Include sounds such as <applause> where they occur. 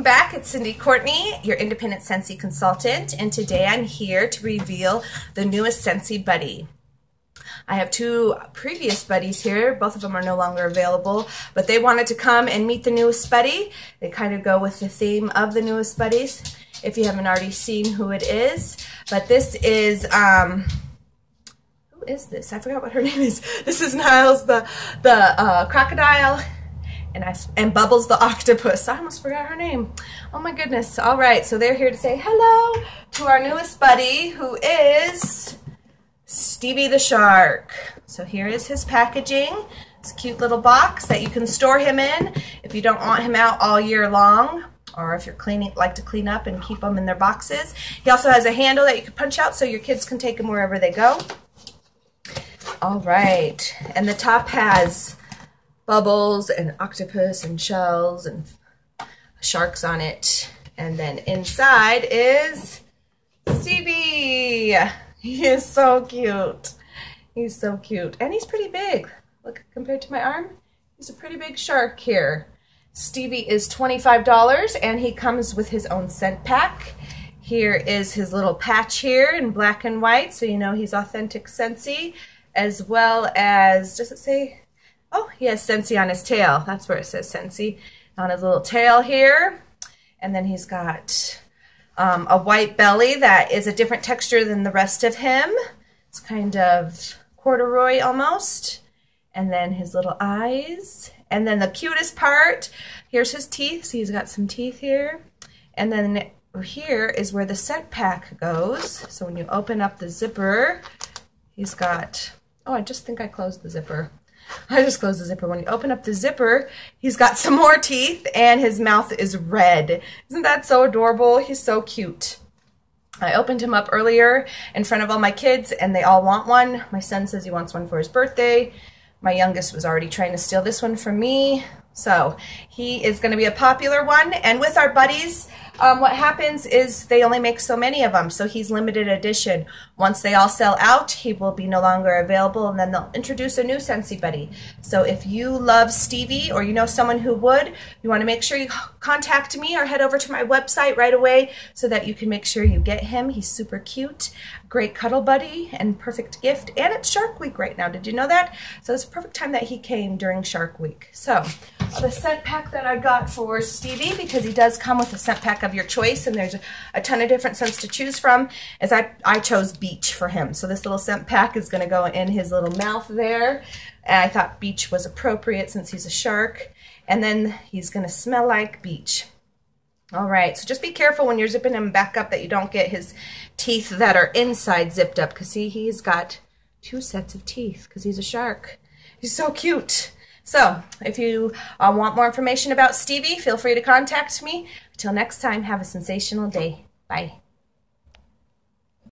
welcome back. It's Cindy Courtney, your independent Scentsy consultant, and today I'm here to reveal the newest Scentsy Buddy. I have two previous buddies here. Both of them are no longer available, but they wanted to come and meet the newest buddy. They kind of go with the theme of the newest buddies, if you haven't already seen who it is. But this is, um, who is this? I forgot what her <laughs> name is. This is Niles the, the uh, crocodile and I and Bubbles the octopus. I almost forgot her name. Oh my goodness. All right, so they're here to say hello to our newest buddy who is Stevie the shark. So here is his packaging. It's a cute little box that you can store him in if you don't want him out all year long or if you're cleaning like to clean up and keep them in their boxes. He also has a handle that you can punch out so your kids can take him wherever they go. All right, and the top has bubbles and octopus and shells and sharks on it. And then inside is Stevie. He is so cute. He's so cute. And he's pretty big. Look, compared to my arm, he's a pretty big shark here. Stevie is $25 and he comes with his own scent pack. Here is his little patch here in black and white so you know he's authentic Scentsy as well as, does it say Oh, he has Scentsy on his tail. That's where it says Scentsy. On his little tail here. And then he's got um, a white belly that is a different texture than the rest of him. It's kind of corduroy almost. And then his little eyes. And then the cutest part, here's his teeth. See, he's got some teeth here. And then here is where the scent pack goes. So when you open up the zipper, he's got, oh, I just think I closed the zipper. <laughs> I just closed the zipper. When you open up the zipper, he's got some more teeth and his mouth is red. Isn't that so adorable? He's so cute. I opened him up earlier in front of all my kids and they all want one. My son says he wants one for his birthday. My youngest was already trying to steal this one from me. So he is going to be a popular one. And with our buddies, um, what happens is they only make so many of them, so he's limited edition. Once they all sell out, he will be no longer available, and then they'll introduce a new Scentsy Buddy. So if you love Stevie or you know someone who would, you want to make sure you contact me or head over to my website right away so that you can make sure you get him. He's super cute, great cuddle buddy, and perfect gift. And it's Shark Week right now. Did you know that? So it's a perfect time that he came during Shark Week. So the scent pack that I got for Stevie because he does come with a scent pack of your choice and there's a, ton of different scents to choose from as I, I chose beach for him. So this little scent pack is going to go in his little mouth there. And I thought beach was appropriate since he's a shark. And then he's going to smell like beach. All right, so just be careful when you're zipping him back up that you don't get his teeth that are inside zipped up. Because see, he's got two sets of teeth because he's a shark. He's so cute. So if you uh, want more information about Stevie, feel free to contact me. Until next time, have a sensational day. Bye.